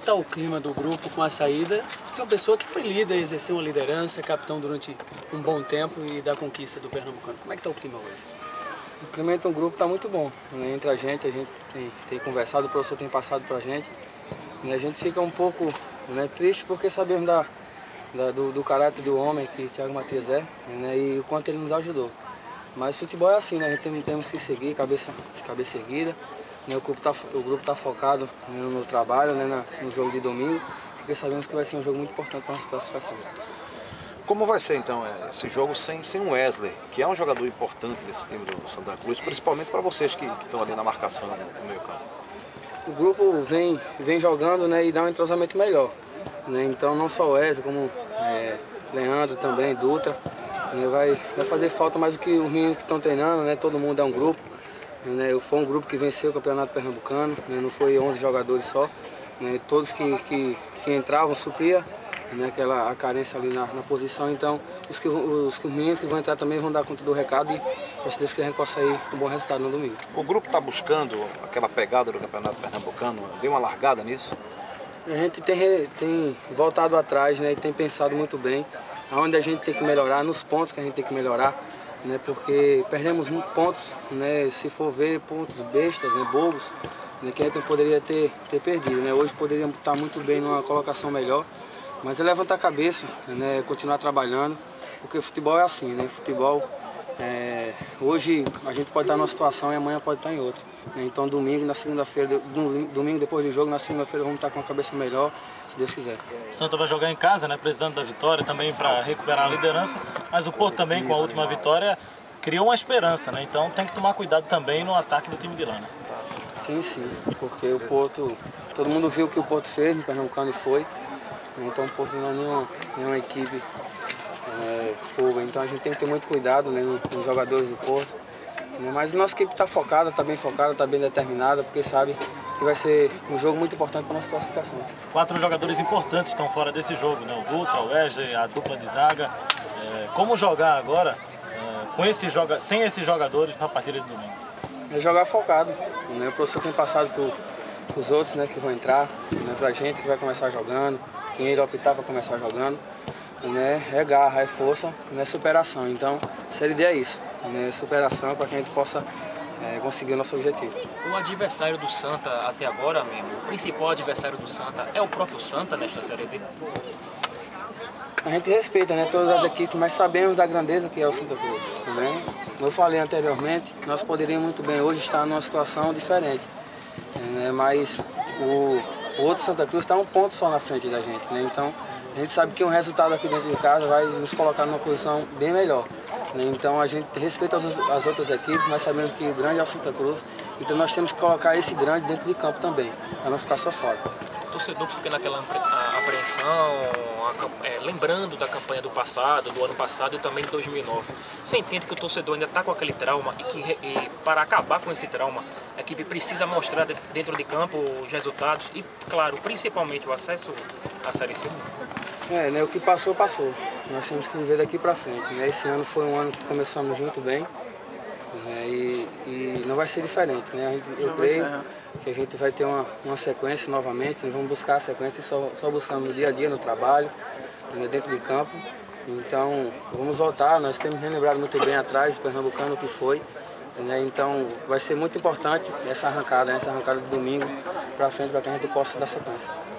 está o clima do grupo com a saída de uma pessoa que foi líder, exerceu uma liderança, capitão durante um bom tempo e da conquista do Pernambucano? Como é que está o clima hoje? O clima entre o grupo está muito bom. Né? Entre a gente, a gente tem, tem, conversado, o professor tem passado para a gente. E a gente fica um pouco né, triste porque sabemos da, da do, do, caráter do homem que Thiago Matias é né, e o quanto ele nos ajudou. Mas futebol é assim, né? a gente tem, temos que seguir, cabeça, cabeça erguida. Né? O grupo está tá focado né, no trabalho, né, na, no jogo de domingo, porque sabemos que vai ser um jogo muito importante para a nossa classificação. Como vai ser então é, esse jogo sem, sem o Wesley, que é um jogador importante desse time do Santa Cruz, principalmente para vocês que, estão ali na marcação no, no meio campo? O grupo vem, vem jogando né, e dá um entrosamento melhor. Né? Então não só o Wesley, como é, Leandro também, Dutra. Né, vai, vai fazer falta mais do que os meninos que estão treinando, né? todo mundo é um grupo. Né? Foi um grupo que venceu o Campeonato Pernambucano, né? não foi 11 jogadores só. Né? Todos que, que, que entravam supria né, aquela a carência ali na, na posição. Então, os, que, os, os, meninos que vão entrar também vão dar conta do recado e, para se Deus que a gente possa ir com um bom resultado no domingo. O grupo está buscando aquela pegada do Campeonato Pernambucano, deu uma largada nisso? A gente tem, tem voltado atrás né, e tem pensado muito bem aonde a gente tem que melhorar, nos pontos que a gente tem que melhorar, né, porque perdemos pontos, né, se for ver, pontos bestas, né, bobos, né, que a gente poderia ter, ter perdido. Né. Hoje poderíamos estar muito bem numa colocação melhor, mas é levantar a cabeça, né, continuar trabalhando, porque futebol é assim, né? Futebol, é, hoje a gente pode estar numa situação e amanhã pode estar em outra. Né? Então domingo, na segunda-feira, domingo depois do jogo, na segunda-feira vamos estar com a cabeça melhor, se Deus quiser. O Santa vai jogar em casa, né? Precisando da vitória também para recuperar a liderança, mas o Porto também com a última vitória criou uma esperança, né? Então tem que tomar cuidado também no ataque do time de Lana. Tem sim, porque o Porto, todo mundo viu o que o Porto fez no Pernambucano e foi. Então o Porto não é nenhuma, nenhuma equipe é, fogo. Então a gente tem que ter muito cuidado né, nos jogadores do Porto. Né, mas a nossa equipe está focada, está bem focada, está bem determinada, porque sabe que vai ser um jogo muito importante para a nossa classificação. Quatro jogadores importantes estão fora desse jogo, né? O Dutra, o Wesley, a dupla de zaga. É, como jogar agora é, com esse joga sem esses jogadores na partida de domingo? É jogar focado. Né? O professor tem passado por os outros né, que vão entrar, né, para a gente que vai começar jogando, quem ele optar para começar jogando, né, é garra, é força, é superação. Então, Série D é isso, né, superação para que a gente possa é, conseguir o nosso objetivo. O adversário do Santa até agora, mesmo, o principal adversário do Santa é o próprio Santa nesta Série D? A gente respeita né, todas as equipes, mas sabemos da grandeza que é o Santa Cruz. Né? Como eu falei anteriormente, nós poderíamos muito bem hoje estar numa situação diferente né? mas o, o outro Santa Cruz está um ponto só na frente da gente. Né? Então a gente sabe que um resultado aqui dentro de casa vai nos colocar numa posição bem melhor. Né? Então a gente respeita as, as, outras equipes, mas sabendo que o grande é o Santa Cruz, então nós temos que colocar esse grande dentro de campo também, para não ficar só fora. O torcedor fica naquela apreensão, é, lembrando da campanha do passado, do ano passado e também de 2009. Você entende que o torcedor ainda está com aquele trauma e que e para acabar com esse trauma, a equipe precisa mostrar dentro de campo os resultados e, claro, principalmente o acesso à Série C? É, né, o que passou, passou. Nós temos que viver daqui para frente. Né? Esse ano foi um ano que começamos muito bem né? e, e, não vai ser diferente. Né? Gente, eu creio que a gente vai ter uma, uma sequência novamente, nós vamos buscar a sequência só, só buscando no dia a dia, no trabalho, né? dentro de campo. Então, vamos voltar, nós temos relembrado muito bem atrás, o Pernambucano, o que foi. Né? Então, vai ser muito importante essa arrancada, essa arrancada de domingo para frente, para que a gente possa dar sequência.